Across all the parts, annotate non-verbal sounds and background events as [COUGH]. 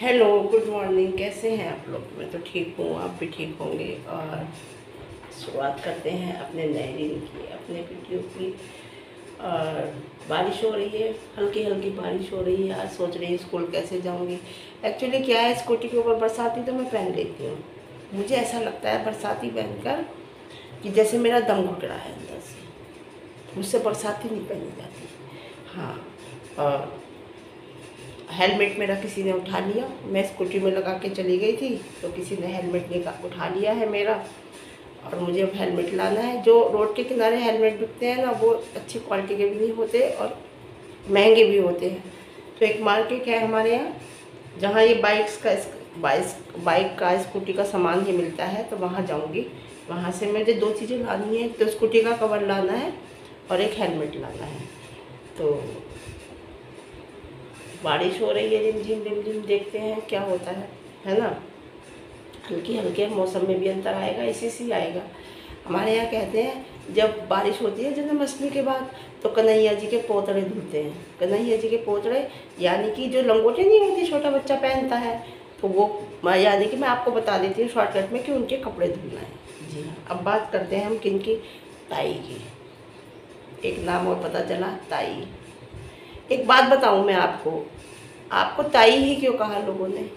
Hello good morning कैसे हैं आप लोग? मैं तो ठीक हूँ, आप भी ठीक होंगे। और शुरुआत करते हैं अपने नए दिन की, अपने वीडियो की। और बारिश हो रही है हल्की हल्की बारिश हो रही है। आज सोच रही हूँ स्कूल कैसे जाऊँगी। एक्चुअली क्या है, स्कूटी के ऊपर बरसाती तो मैं पहन लेती हूँ। मुझे ऐसा लगता है बरसाती पहनकर कि जैसे मेरा दम घुट रहा है अंदर से। मुझसे बरसाती नहीं पहनी जाती। हाँ और हेलमेट मेरा किसी ने उठा लिया। मैं स्कूटी में लगा के चली गई थी तो किसी ने हेलमेट निकाल उठा लिया है मेरा। और मुझे अब हेलमेट लाना है। जो रोड के किनारे हेलमेट बिकते हैं ना, वो अच्छी क्वालिटी के भी नहीं होते और महँगे भी होते हैं। तो एक मार्केट है हमारे यहाँ, जहाँ ये बाइक्स का बाइक बाइक का, स्कूटी का सामान ही मिलता है तो वहाँ जाऊँगी। वहाँ से मुझे दो चीज़ें लानी है तो स्कूटी का कवर लाना है और एक हेलमेट लाना है। तो बारिश हो रही है रिम झिम देखते हैं क्या होता है है ना? हल्की हल्के मौसम में भी अंतर आएगा इसी से आएगा। हमारे यहाँ कहते हैं जब बारिश होती है जन्माष्टमी के बाद तो कन्हैया जी के पोतड़े धुलते हैं। कन्हैया जी के पोतड़े यानी कि जो लंगोटे नहीं होती छोटा बच्चा पहनता है तो वो यानी कि मैं आपको बता देती हूँ शॉर्टकट में कि उनके कपड़े धुलना है। जी। हाँ अब बात करते हैं हम किन की? ताई की। एक नाम और पता चला ताई। एक बात बताऊँ मैं आपको। आपको ताई ही क्यों कहा लोगों ने?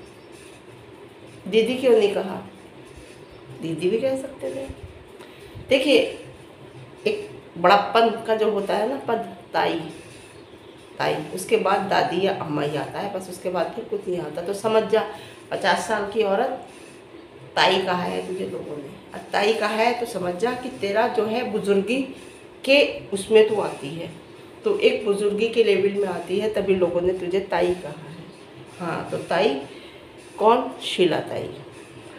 दीदी क्यों नहीं कहा? दीदी भी कह सकते थे। देखिए, एक बड़ा पद का जो होता है ना, पद, ताई। ताई, उसके बाद दादी या अम्मा ही आता है, बस उसके बाद फिर कुछ नहीं आता। तो समझ जा, पचास साल की औरत ताई कहा है तुझे लोगों ने। और ताई कहा है तो समझ जा कि तेरा जो है बुजुर्गी के उसमें तो आती है। तो एक बुजुर्गी के लेवल में आती है, तभी लोगों ने तुझे ताई कहा है। हाँ तो ताई कौन? शीला ताई।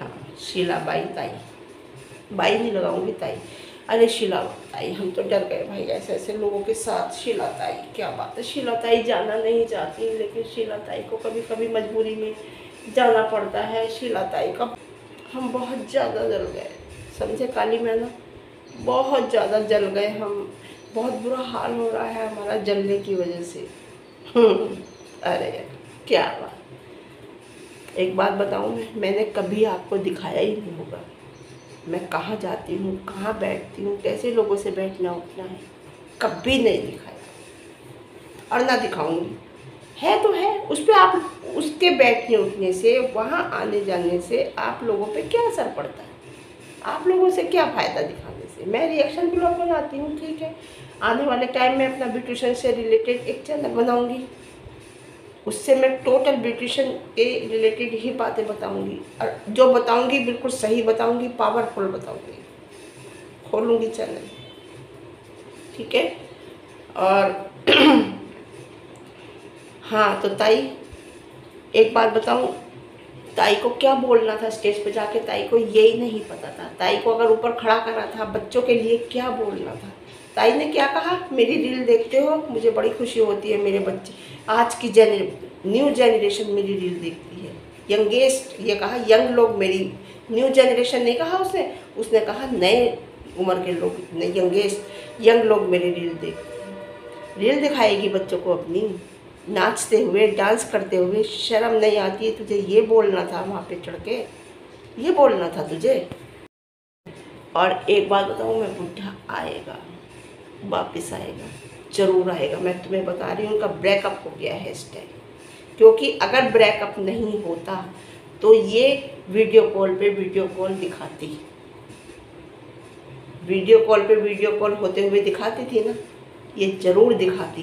हाँ शीला बाई ताई। बाई नहीं लगाऊँगी ताई। अरे शीला ताई, हम तो डर गए भाई, ऐसे ऐसे लोगों के साथ। शीला ताई, क्या बात है? शीला ताई जाना नहीं चाहती, लेकिन शीला ताई को कभी कभी मजबूरी में जाना पड़ता है। शीला ताई का हम बहुत ज़्यादा जल गए। समझे काली मैना? बहुत ज़्यादा जल गए हम। बहुत बुरा हाल हो रहा है हमारा जलने की वजह से। हम्म, अरे क्या बात। एक बात बताऊँ मैं मैंने कभी आपको दिखाया ही नहीं होगा। मैं कहाँ जाती हूँ कहाँ बैठती हूँ कैसे लोगों से बैठना उठना है कभी नहीं दिखाया। और ना दिखाऊँगी। है तो है उस पर आप उसके बैठने उठने से वहाँ आने जाने से आप लोगों पे क्या असर पड़ता है? आप लोगों से क्या फ़ायदा दिखाने से मैं रिएक्शन ब्लॉग बनाती हूँ, ठीक है। आने वाले टाइम में अपना ब्यूटिशन से रिलेटेड एक चैनल बनाऊँगी। उससे मैं टोटल ब्यूटिशन के रिलेटेड ही बातें बताऊँगी। और जो बताऊँगी बिल्कुल सही बताऊँगी पावरफुल बताऊँगी। खोलूँगी चैनल ठीक है? और [CLEARS THROAT] हाँ तो ताई, एक बात बताऊँ ताई को क्या बोलना था स्टेज पे जाके? ताई को यही नहीं पता था। ताई को अगर ऊपर खड़ा करा था, बच्चों के लिए क्या बोलना था? ताई ने क्या कहा? मेरी रील देखते हो, मुझे बड़ी खुशी होती है मेरे बच्चे। आज की जेनरे न्यू जनरेशन मेरी रील देखती है। यंगेस्ट, ये कहा यंग लोग मेरी न्यू जनरेशन नहीं कहा उसने उसने कहा, नए उम्र के लोग यंगेस्ट यंग लोग मेरी रील देखते हैं। रील दिखाएगी बच्चों को अपनी। नाचते हुए, डांस करते हुए शर्म नहीं आती है तुझे ये बोलना था वहाँ पे चढ़ के? ये बोलना था तुझे? और एक बात बताऊँ, मैं बुढ़ा आएगा, वापस आएगा, ज़रूर आएगा। मैं तुम्हें बता रही हूँ, उनका ब्रेकअप हो गया है इस टाइम क्योंकि अगर ब्रेकअप नहीं होता तो ये वीडियो कॉल पे वीडियो कॉल दिखाती। वीडियो कॉल पे वीडियो कॉल होते हुए दिखाती थी ना? ये ज़रूर दिखाती।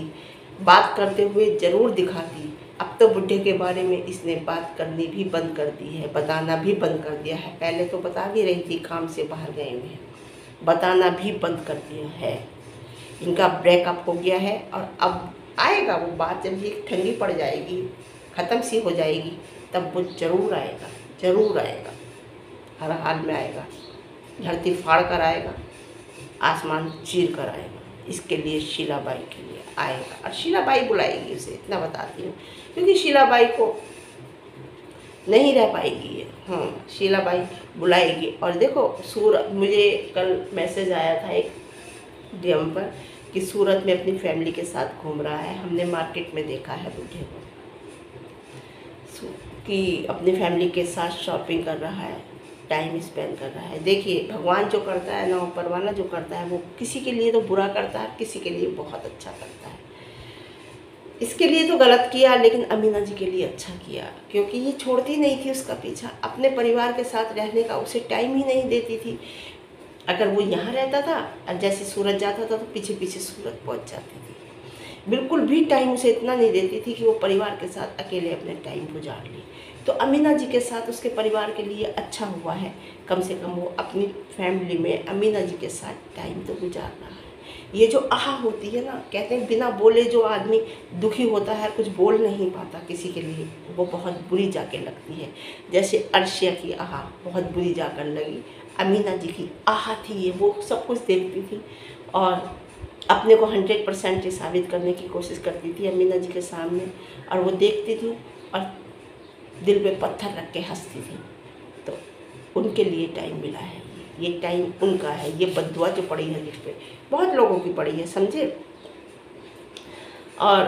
बात करते हुए ज़रूर दिखाती। अब तो बुढ़े के बारे में इसने बात करनी भी बंद कर दी है, बताना भी बंद कर दिया है। पहले तो बता भी रही थी काम से बाहर गए हुए। हैं बताना भी बंद कर दिया है। इनका ब्रेकअप हो गया है और अब आएगा वो बात, जब ये ठंडी पड़ जाएगी, ख़त्म सी हो जाएगी, तब वो ज़रूर आएगा ज़रूर आएगा। हर हाल में आएगा। धरती फाड़ कर आएगा। आसमान चीर कर आएगा। इसके लिए शीलाबाई के लिए आएगा। और शीलाबाई बुलाएगी उसे, इतना बताती हूँ। क्योंकि शीलाबाई को नहीं रह पाएगी ये। हाँ शीलाबाई बुलाएगी। और देखो, सूरत, मुझे कल मैसेज आया था एक डीएम पर कि सूरत में अपनी फैमिली के साथ घूम रहा है। हमने मार्केट में देखा है बूढ़े को। कि अपनी फैमिली के साथ शॉपिंग कर रहा है। टाइम स्पेंड कर रहा है। देखिए, भगवान जो करता है ना ऊपर वाला जो करता है, वो किसी के लिए तो बुरा करता है, किसी के लिए बहुत अच्छा करता है। इसके लिए तो गलत किया, लेकिन अमीना जी के लिए अच्छा किया, क्योंकि ये छोड़ती नहीं थी उसका पीछा। अपने परिवार के साथ रहने का उसे टाइम ही नहीं देती थी। अगर वो यहाँ रहता था, और जैसे सूरज जाता था तो पीछे पीछे सूरज पहुँच जाती थी। बिल्कुल भी टाइम उसे इतना नहीं देती थी कि वो परिवार के साथ अकेले अपने टाइम गुजार ली। तो अमीना जी के साथ उसके परिवार के लिए अच्छा हुआ है। कम से कम वो अपनी फैमिली में अमीना जी के साथ टाइम तो गुजार रहा है। ये जो आह होती है ना, कहते हैं बिना बोले जो आदमी दुखी होता है, कुछ बोल नहीं पाता किसी के लिए, वो बहुत बुरी जाके लगती है। जैसे अर्शिया की आह बहुत बुरी जाकर लगी। अमीना जी की आह थी ये, वो सब कुछ देखती थी और अपने को हंड्रेड परसेंट साबित करने की कोशिश करती थी अमीना जी के सामने और वो देखती थी और दिल पे पत्थर रख के हंसती थी। तो उनके लिए टाइम मिला है। ये टाइम उनका है। ये बदुआ जो पड़ी है जिस पर बहुत लोगों की पड़ी है, समझे? और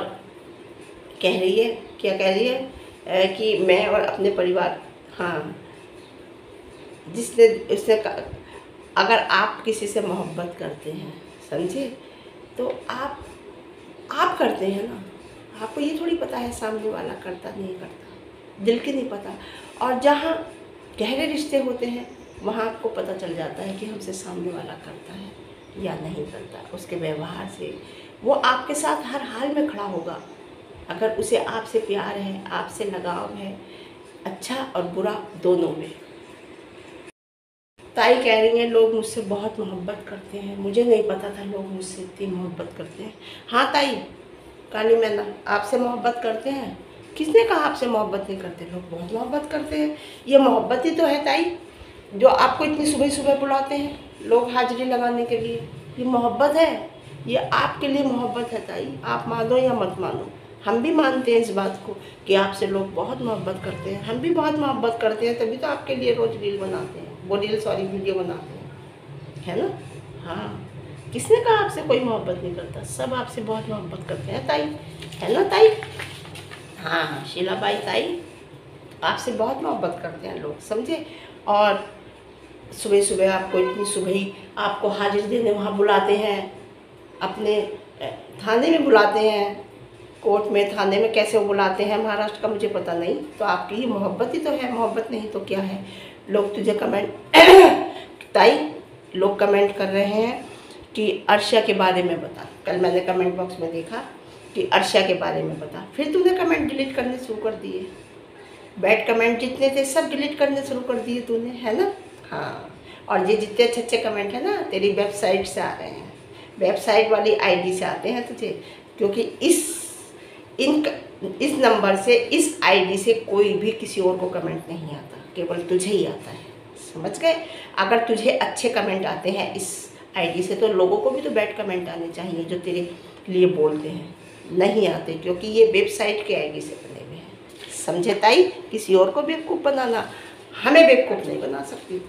कह रही है, क्या कह रही है? कि मैं और अपने परिवार हाँ। जिसने, उसने अगर आप किसी से मोहब्बत करते हैं, समझे? तो आप आप करते हैं ना। आपको ये थोड़ी पता है, सामने वाला करता, नहीं करता। दिल की नहीं पता। और जहाँ गहरे रिश्ते होते हैं, वहाँ आपको पता चल जाता है कि हमसे सामने वाला करता है या नहीं करता। उसके व्यवहार से। वो आपके साथ हर हाल में खड़ा होगा। अगर उसे आपसे प्यार है, आपसे लगाव है अच्छा और बुरा दोनों में। ताई कह रही हैं, लोग मुझसे बहुत मोहब्बत करते हैं। मुझे नहीं पता था लोग मुझसे इतनी मोहब्बत करते हैं। हाँ ताई, काली मैना, आपसे मोहब्बत करते हैं? किसने कहा आपसे मोहब्बत नहीं करते? लोग बहुत मोहब्बत करते हैं। ये मोहब्बत ही तो है ताई, जो आपको इतनी सुबह सुबह बुलाते हैं लोग हाजिरी लगाने के लिए। ये मोहब्बत है। ये आपके लिए मोहब्बत है ताई। आप मानो या मत मानो, हम भी मानते हैं इस बात को कि आपसे लोग बहुत मोहब्बत करते हैं। हम भी बहुत मोहब्बत करते हैं, तभी तो आपके लिए रोज़ रील बनाते हैं। वो रील, सॉरी, वीडियो बनाते हैं। है ना? हाँ। किसने कहा आपसे कोई मोहब्बत नहीं करता? सब आपसे बहुत मोहब्बत करते हैं ताई। है ना ताई? हाँ शीला बाई ताई आपसे बहुत मोहब्बत करते हैं लोग, समझे? और सुबह सुबह आपको इतनी सुबह ही आपको हाजिर देने वहाँ बुलाते हैं, अपने थाने में बुलाते हैं, कोर्ट में, थाने में कैसे वो बुलाते हैं, महाराष्ट्र का मुझे पता नहीं तो आपकी ही मोहब्बत ही तो है, मोहब्बत नहीं तो क्या है? लोग तुझे कमेंट [COUGHS] ताई, लोग कमेंट कर रहे हैं कि अर्शा के बारे में बता, कल मैंने कमेंट बॉक्स में देखा कि अर्शा के बारे में बता फिर तूने कमेंट डिलीट करने शुरू कर दिए। बैड कमेंट जितने थे, सब डिलीट करने शुरू कर दिए तूने, है ना? हाँ। और ये जितने अच्छे अच्छे कमेंट है ना, तेरी वेबसाइट से आ रहे हैं। वेबसाइट वाली आईडी से आते हैं तुझे। क्योंकि इस, इन, इस नंबर से, इस आईडी से कोई भी किसी और को कमेंट नहीं आता। केवल तुझे ही आता है। समझ गए? अगर तुझे अच्छे कमेंट आते हैं इस आईडी से तो लोगों को भी तो बैड कमेंट आने चाहिए जो तेरे लिए बोलते हैं। नहीं आते, क्योंकि ये वेबसाइट के आईडी से बने हुए हैं। समझे ताई? किसी और को बेवकूफ़ बनाना? हमें बेवकूफ़ नहीं बना सकती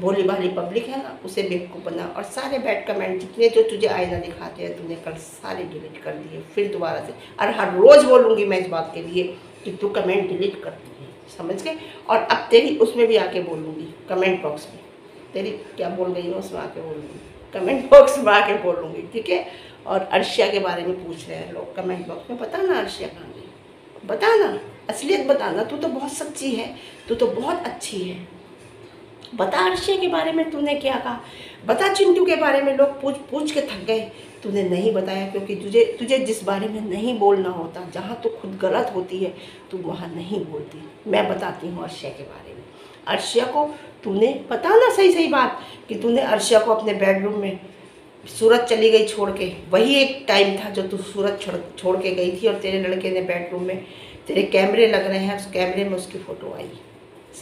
भोली भाली पब्लिक है ना, उसे बेवकूफ़ बना। और सारे बैड कमेंट जितने जो तुझे आईना दिखाते हैं तूने कल सारे डिलीट कर दिए, फिर दोबारा से। और हर रोज़ बोलूँगी मैं इस बात के लिए कि तू कमेंट डिलीट करती है, समझ गए? और अब तेरी उसमें भी आके बोलूँगी, कमेंट बॉक्स में। तेरी क्या बोल रही हूँ, उसमें आके बोलूँगी। कमेंट बॉक्स में आके बोलूँगी, ठीक है? और अर्शिया के बारे में पूछ रहे हैं लोग कमेंट बॉक्स में। बता ना अर्शिया कहाँ गई? बता ना असलियत बताना। तू तो बहुत सच्ची है। तू तो बहुत अच्छी है। बता अर्शिया के बारे में तूने क्या कहा? बता चिंटू के बारे में लोग पूछ पूछ के थक गए। तूने नहीं बताया क्योंकि तुझे तुझे जिस बारे में नहीं बोलना होता, जहाँ तो खुद गलत होती है, तू वहाँ नहीं बोलती। मैं बताती हूँ अर्शिया के बारे में। अर्शिया को तूने पता ना सही सही बात कि तूने अर्शिया को अपने बेडरूम में सूरत चली गई छोड़ के। वही एक टाइम था जो तू सूरत छोड़ छोड़ के गई थी और तेरे लड़के ने बेडरूम में तेरे कैमरे लग रहे हैं, उस कैमरे में उसकी फ़ोटो आई।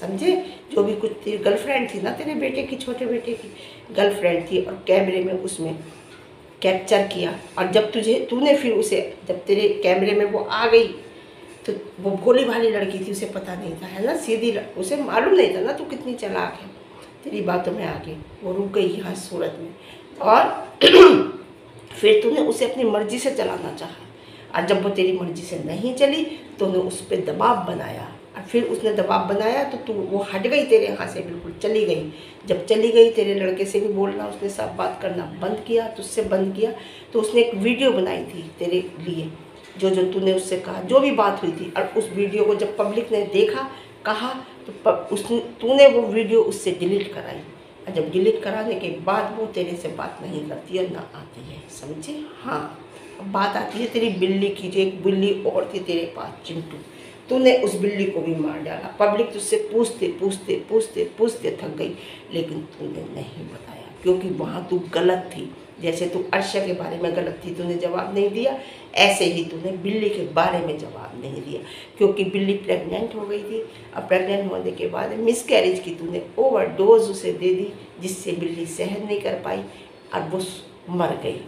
समझे? जो भी कुछ तेरी गर्लफ्रेंड थी ना तेरे बेटे की, छोटे बेटे की गर्लफ्रेंड थी और कैमरे में उसमें कैप्चर किया। और जब तुझे, तूने फिर उसे, जब तेरे कैमरे में वो आ गई तो वो भोली भाली लड़की थी, उसे पता नहीं था, है ना? सीधी उसे मालूम नहीं था ना तू कितनी चलाक है। तेरी बातों में आ गई वो रुक गई यहाँ सूरत में। और [CLEARS THROAT] फिर तूने उसे अपनी मर्ज़ी से चलाना चाहा। और जब वो तेरी मर्ज़ी से नहीं चली तो उन्हें उस पर दबाव बनाया। और फिर उसने दबाव बनाया तो तू, वो हट गई तेरे यहाँ से, बिल्कुल चली गई। जब चली गई, तेरे लड़के से भी बोलना, उसने सब बात करना बंद किया, तुझसे बंद किया तो उसने एक वीडियो बनाई थी तेरे लिए, जो जो तूने उससे कहा, जो भी बात हुई थी। और उस वीडियो को जब पब्लिक ने देखा, कहा तो उसने, तूने वो वीडियो उससे डिलीट कराई। जब डिलीट कराने के बाद वो तेरे से बात नहीं करती है, ना आती है, समझे? हाँ बात आती है तेरी बिल्ली की, जो एक बिल्ली और थी तेरे पास, चिंटू। तूने उस बिल्ली को भी मार डाला। पब्लिक तुझसे पूछते पूछते पूछते पूछते थक गई, लेकिन तूने नहीं बताया, क्योंकि वहाँ तू गलत थी। जैसे तू अर्शा के बारे में गलत थी, तूने जवाब नहीं दिया। ऐसे ही तूने बिल्ली के बारे में जवाब नहीं दिया, क्योंकि बिल्ली प्रेग्नेंट हो गई थी। अब प्रेग्नेंट होने के बाद मिस कैरेज की तूने ओवर डोज उसे दे दी, जिससे बिल्ली सहन नहीं कर पाई और वो मर गई।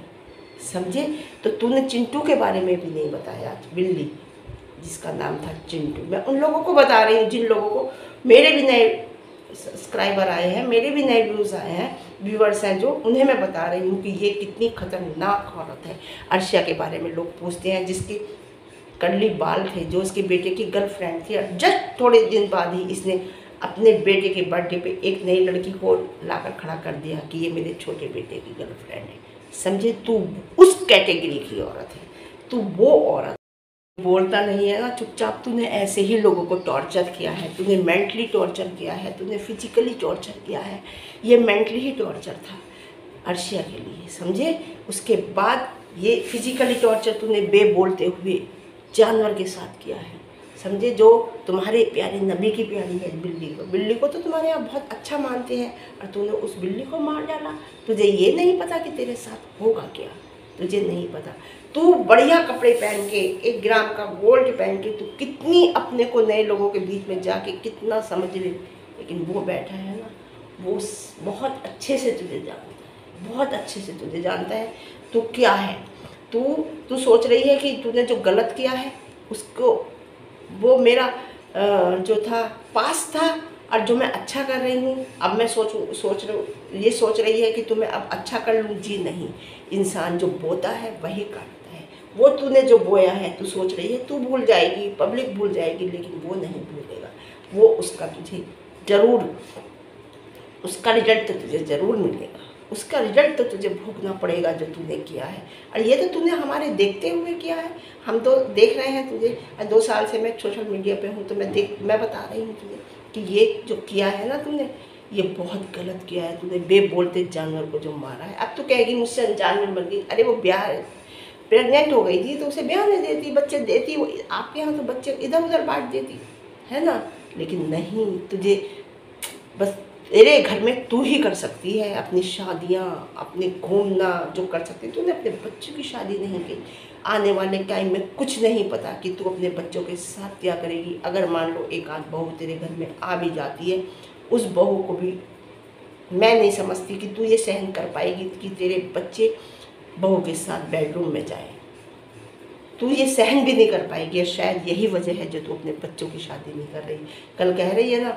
समझे? तो तूने चिंटू के बारे में भी नहीं बताया बिल्ली, जिसका नाम था चिंटू। मैं उन लोगों को बता रही हूँ, जिन लोगों को मेरे भी नए सब्सक्राइबर आए हैं, मेरे भी नए व्यूज़ आए हैं व्यूवर्स हैं जो उन्हें मैं बता रही हूँ कि ये कितनी खतरनाक औरत है। अर्शिया के बारे में लोग पूछते हैं, जिसके कड़ली बाल थे, जो उसके बेटे की गर्लफ्रेंड थी। जस्ट थोड़े दिन बाद ही इसने अपने बेटे के बर्थडे पे एक नई लड़की को लाकर खड़ा कर दिया कि ये मेरे छोटे बेटे की गर्लफ्रेंड है। समझे? तू उस कैटेगरी की औरत है। तू वो औरत बोलता नहीं है, ना, चुपचाप तूने ऐसे ही लोगों को टॉर्चर किया है, तूने मेंटली टॉर्चर किया है, तूने फिजिकली टॉर्चर किया है, ये मेंटली ही टॉर्चर था अर्शिया के लिए, समझे? उसके बाद ये फिजिकली टॉर्चर तूने बे बोलते हुए जानवर के साथ किया है, समझे? जो तुम्हारे प्यारे नबी की प्यारी है, बिल्ली को। बिल्ली को तो तुम्हारे यहाँ बहुत अच्छा मानते हैं, और तूने उस बिल्ली को मार डाला। तुझे ये नहीं पता कि तेरे साथ होगा क्या। तुझे नहीं पता। तू बढ़िया कपड़े पहन के, एक ग्राम का गोल्ड पहन के, तू कितनी अपने को नए लोगों के बीच में जाके कितना समझ ले। लेकिन वो बैठा है ना, वो बहुत अच्छे से तुझे जानता है। बहुत अच्छे से तुझे जानता है। तू क्या है? तू तू सोच रही है कि तूने जो गलत किया है, उसको, वो मेरा जो था, पास था और जो मैं अच्छा कर रही हूँ, अब मैं सोच सोच रही ये सोच रही है कि तुम्हें अब अच्छा कर लूँ? जी नहीं। इंसान जो बोता है, वही काटता है। वो तूने जो बोया है, तू सोच रही है, तू भूल जाएगी, पब्लिक भूल जाएगी, लेकिन वो नहीं भूलेगा। वो उसका तुझे ज़रूर, उसका रिज़ल्ट तो तुझे ज़रूर मिलेगा। उसका रिज़ल्ट तो तुझे भोगना पड़ेगा जो तूने किया है। और ये तो तूने हमारे देखते हुए किया है। हम तो देख रहे हैं तुझे। दो साल से मैं सोशल मीडिया पे हूँ तो मैं देख, मैं बता रही हूँ तुझे। कि ये जो किया है ना तुमने, ये बहुत गलत किया है तुमने बे बोलते जानवर को जो मारा है। अब तो कहेगी मुझसे जानवर मर गई। अरे वो ब्याह है। प्रेगनेंट हो गई थी तो उसे ब्याह नहीं देती, बच्चे देती, वो आपके यहाँ तो बच्चे इधर उधर बांट देती, है ना? लेकिन नहीं, तुझे बस तेरे घर में तू ही कर सकती है अपनी शादियाँ, अपने घूमना, जो कर सकती तूने अपने बच्चों की शादी नहीं की। आने वाले टाइम में कुछ नहीं पता कि तू अपने बच्चों के साथ क्या करेगी। अगर मान लो एक आध बहू तेरे घर में आ भी जाती है, उस बहू को भी मैं नहीं समझती कि तू ये सहन कर पाएगी कि तेरे बच्चे बहू के साथ बेडरूम में जाए। तू ये सहन भी नहीं कर पाएगी और शायद यही वजह है जो तू अपने बच्चों की शादी नहीं कर रही। कल कह रही है ना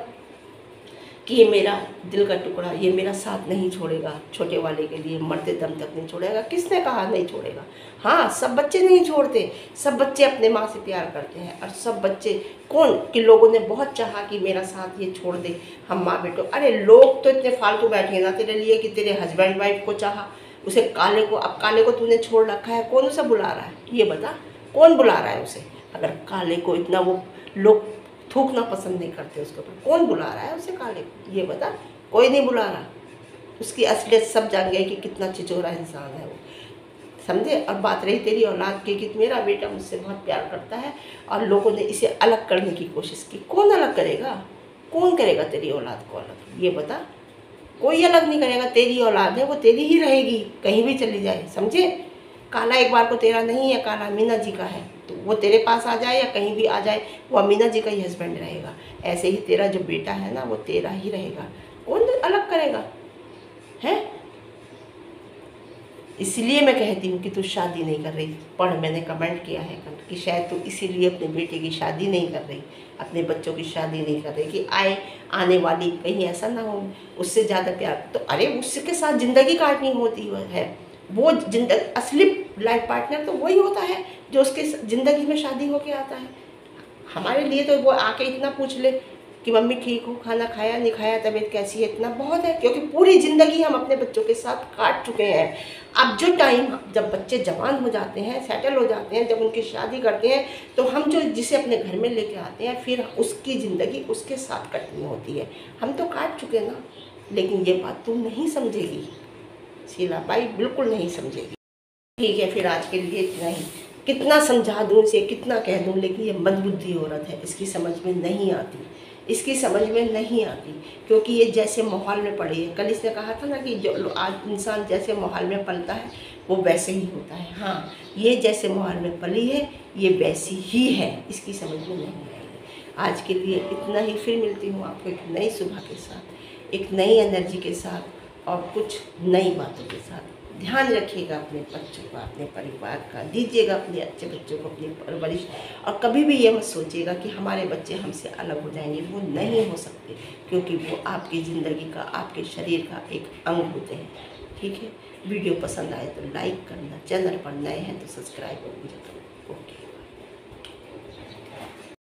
कि ये मेरा दिल का टुकड़ा, ये मेरा साथ नहीं छोड़ेगा, छोटे वाले के लिए मरते दम तक नहीं छोड़ेगा। किसने कहा नहीं छोड़ेगा? हाँ सब बच्चे नहीं छोड़ते। सब बच्चे अपने माँ से प्यार करते हैं। और सब बच्चे, कौन? कि लोगों ने बहुत चाहा कि मेरा साथ ये छोड़ दे हम माँ बेटो। अरे लोग तो इतने फालतू बैठे ना तेरे लिए कि तेरे हस्बैंड वाइफ को चाहा। उसे काले को, अब काले को तूने छोड़ रखा है। कौन उसे बुला रहा है? ये बता, कौन बुला रहा है उसे? अगर काले को इतना वो लोग थूकना पसंद नहीं करते उसके। ऊपर कौन बुला रहा है? उसे काले ये बता। कोई नहीं बुला रहा। उसकी असलियत सब जान गए कि कितना चिचोरा इंसान है वो। समझे? और बात रही तेरी औलाद की कि मेरा बेटा मुझसे बहुत प्यार करता है और लोगों ने इसे अलग करने की कोशिश की। कौन अलग करेगा? कौन करेगा तेरी औलाद को अलग? ये बता। कोई अलग नहीं करेगा। तेरी औलाद है, वो तेरी ही रहेगी। कहीं भी चली जाए। समझे? काला एक बार को तेरा नहीं है, काला मीना जी का है। तो वो तेरे पास आ जाए या कहीं भी आ जाए, वो अमीना जी का ही हस्बैंड रहेगा। ऐसे ही तेरा जो बेटा है ना, वो तेरा ही रहेगा। कौन अलग करेगा? है? इसलिए मैं कहती हूँ कि तू शादी नहीं कर रही। पढ़, मैंने कमेंट किया है कि शायद तू इसीलिए अपने बेटे की शादी नहीं कर रही, अपने बच्चों की शादी नहीं कर रही कि आए, आने वाली कहीं ऐसा ना हो, उससे ज़्यादा प्यार। तो अरे उसके साथ ज़िंदगी काटनी होती है। वो ज़िंदगी, असली लाइफ पार्टनर तो वही होता है, जो उसके ज़िंदगी में शादी होके आता है। हमारे लिए तो वो आके इतना पूछ ले कि मम्मी ठीक हो, खाना खाया, नहीं खाया, तबीयत कैसी है, इतना बहुत है, क्योंकि पूरी ज़िंदगी हम अपने बच्चों के साथ काट चुके हैं। अब जो टाइम जब बच्चे जवान हो जाते हैं सेटल हो जाते हैं, जब उनकी शादी करते हैं तो हम जो जिसे अपने घर में लेके आते हैं, फिर उसकी ज़िंदगी उसके साथ कटनी होती है। हम तो काट चुके ना, लेकिन ये बात तुम नहीं समझेगी। बाई बिल्कुल नहीं समझेगी। ठीक है, फिर आज के लिए इतना ही। कितना समझा दूँ इसे, कितना कह दूँ, लेकिन ये मंदबुद्धि औरत है, इसकी समझ में नहीं आती। इसकी समझ में नहीं आती, क्योंकि ये जैसे माहौल में पड़ी है। कल इसने कहा था ना कि जो आज इंसान जैसे माहौल में पलता है, वो वैसे ही होता है। हाँ ये जैसे माहौल में पली है, ये वैसी ही है। इसकी समझ में नहीं आएगी। आज के लिए इतना ही। फिर मिलती हूँ आपको एक नई सुबह के साथ, एक नई एनर्जी के साथ। और कुछ नई बातों के साथ। ध्यान रखिएगा अपने बच्चों का, अपने परिवार का। दीजिएगा अपने अच्छे बच्चों को अपनी परवरिश। और कभी भी ये मत सोचिएगा कि हमारे बच्चे हमसे अलग हो जाएँगे। वो नहीं हो सकते, क्योंकि वो आपकी ज़िंदगी का, आपके शरीर का एक अंग होते हैं। ठीक है? वीडियो पसंद आए तो लाइक करना, चैनल पर नए हैं तो सब्सक्राइब और मुझे ओके।